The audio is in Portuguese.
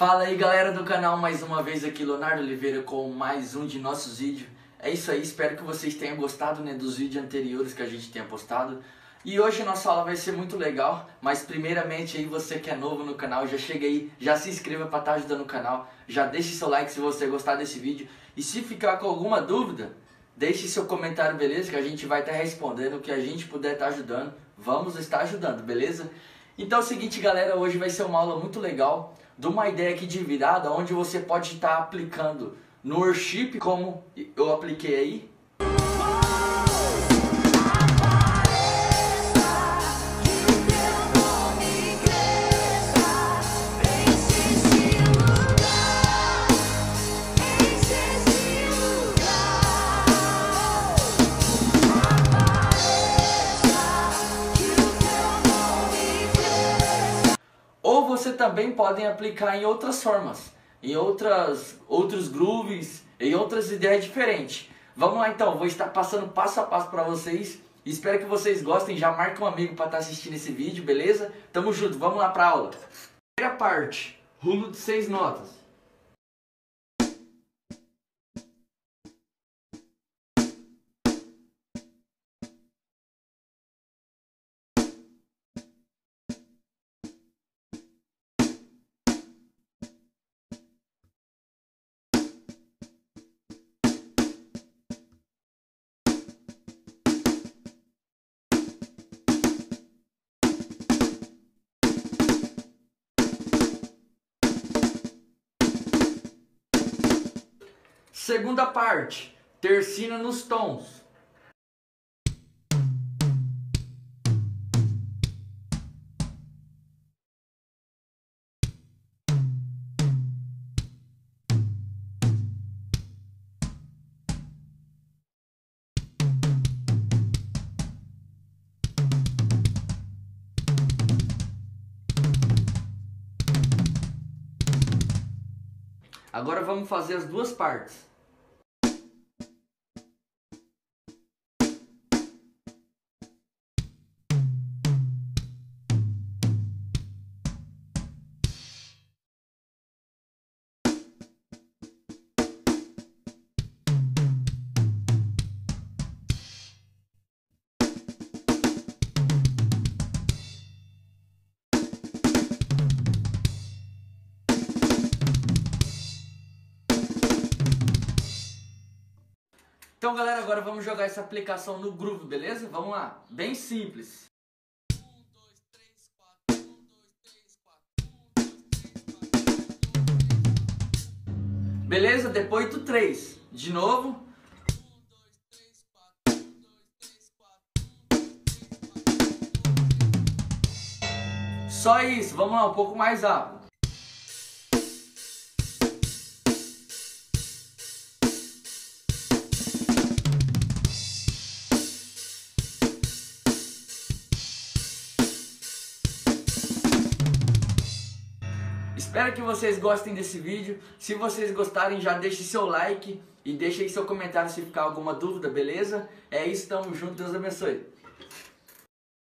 Fala aí galera do canal, mais uma vez aqui Leonardo Oliveira com mais um de nossos vídeos. É isso aí, espero que vocês tenham gostado né, dos vídeos anteriores que a gente tenha postado. E hoje nossa aula vai ser muito legal, mas primeiramente aí você que é novo no canal, já chega aí, já se inscreva para estar tá ajudando o canal, já deixe seu like se você gostar desse vídeo. E se ficar com alguma dúvida, deixe seu comentário, beleza? Que a gente vai estar tá respondendo, o que a gente puder estar tá ajudando, vamos estar ajudando, beleza? Então é o seguinte galera, hoje vai ser uma aula muito legal de uma ideia aqui de virada onde você pode estar aplicando no worship como eu apliquei aí também podem aplicar em outras formas, em outras, outros grooves, em outras ideias diferentes. Vamos lá então, vou estar passando passo a passo para vocês. Espero que vocês gostem, já marca um amigo para estar assistindo esse vídeo, beleza? Tamo junto, vamos lá para aula. Primeira parte, rulo de seis notas. Segunda parte, tercina nos tons. Agora vamos fazer as duas partes. Então galera, agora vamos jogar essa aplicação no Groove, beleza? Vamos lá, bem simples. Beleza? Depois do 3. De novo. Só isso, vamos lá, um pouco mais rápido. Espero que vocês gostem desse vídeo. Se vocês gostarem, já deixe seu like e deixe aí seu comentário se ficar alguma dúvida, beleza? É isso, tamo junto, Deus abençoe.